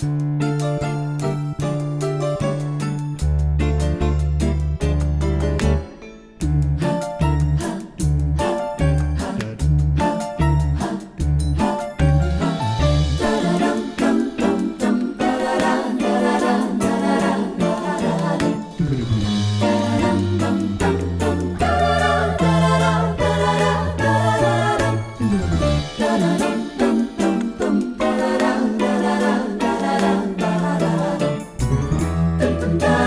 you 다